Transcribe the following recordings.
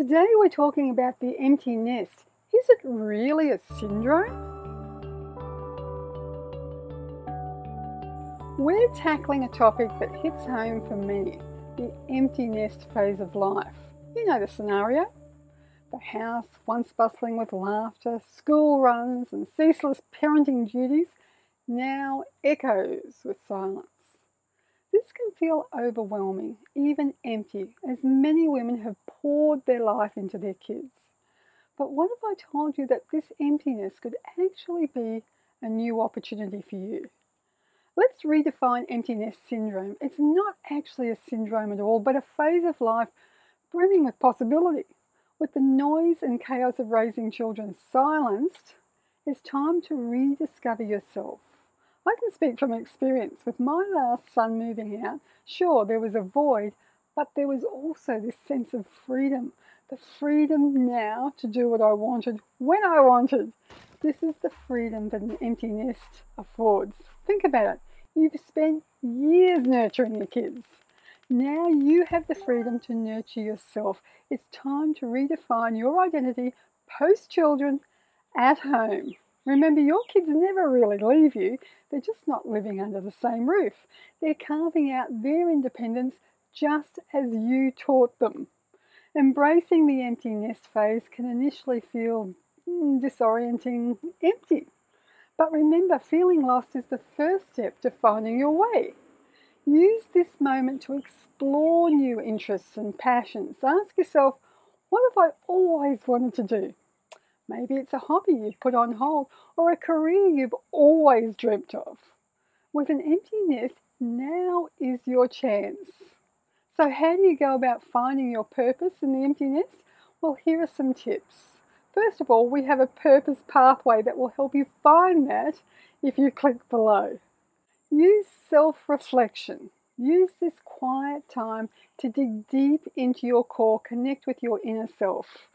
Today we're talking about the empty nest. Is it really a syndrome? We're tackling a topic that hits home for many the empty nest phase of life. You know the scenario. The house, once bustling with laughter, school runs, and ceaseless parenting duties, now echoes with silence. This can feel overwhelming, even empty, as many women have poured their life into their kids. But what if I told you that this emptiness could actually be a new opportunity for you? Let's redefine empty nest syndrome. It's not actually a syndrome at all, but a phase of life brimming with possibility. With the noise and chaos of raising children silenced, it's time to rediscover yourself. I can speak from experience. With my last son moving out, sure, there was a void, but there was also this sense of freedom the freedom now to do what I wanted when I wanted. This is the freedom that an empty nest affords. Think about it. You've spent years nurturing your kids. Now you have the freedom to nurture yourself. It's time to redefine your identity post children at home. Remember, your kids never really leave you, they're just not living under the same roof. They're carving out their independence just as you taught them. Embracing the empty nest phase can initially feel mm, disorienting, empty. But remember, feeling lost is the first step to finding your way. Use this moment to explore new interests and passions. Ask yourself, what have I always wanted to do? Maybe it's a hobby you've put on hold or a career you've always dreamt of. With an empty nest, now is your chance. So, how do you go about finding your purpose in the empty nest? Well, here are some tips. First of all, we have a purpose pathway that will help you find that if you click below. Use self reflection. Use this quiet time to dig deep into your core, connect with your inner self.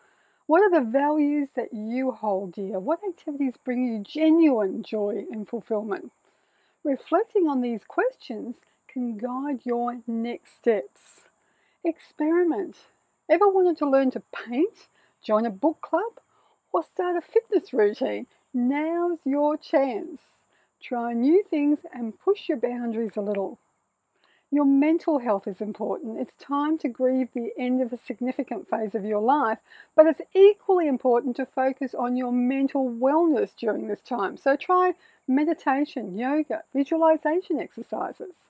What are the values that you hold dear? What activities bring you genuine joy and fulfillment? Reflecting on these questions can guide your next steps. Experiment. Ever wanted to learn to paint, join a book club, or start a fitness routine? Now's your chance. Try new things and push your boundaries a little. Your mental health is important. It's time to grieve the end of a significant phase of your life, but it's equally important to focus on your mental wellness during this time. So try meditation, yoga, visualization exercises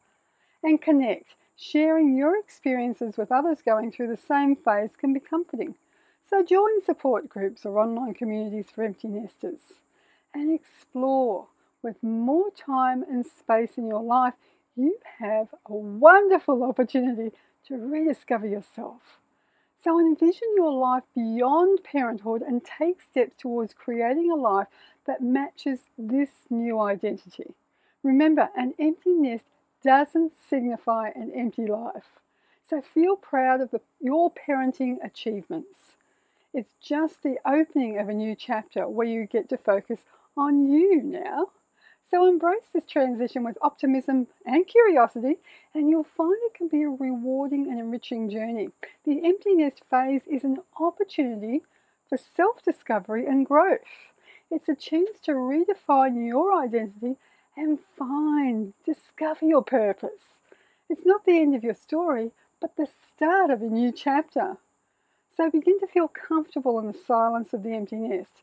and connect. Sharing your experiences with others going through the same phase can be comforting. So join support groups or online communities for empty nesters and explore. With more time and space in your life, you have a wonderful opportunity to rediscover yourself. So envision your life beyond parenthood and take steps towards creating a life that matches this new identity. Remember, an empty nest doesn't signify an empty life. So feel proud of the, your parenting achievements. It's just the opening of a new chapter where you get to focus on you now. So embrace this transition with optimism and curiosity, and you'll find it can be a rewarding and enriching journey. The empty nest phase is an opportunity for self discovery and growth. It's a chance to redefine your identity and find, discover your purpose. It's not the end of your story, but the start of a new chapter. So begin to feel comfortable in the silence of the empty nest.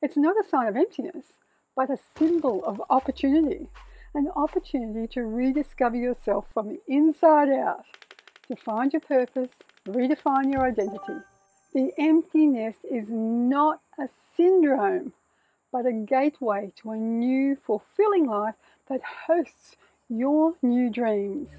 It's not a sign of emptiness, but a symbol of opportunity. An opportunity to rediscover yourself from the inside out, to find your purpose, redefine your identity. The empty nest is not a syndrome, but a gateway to a new, fulfilling life that hosts your new dreams.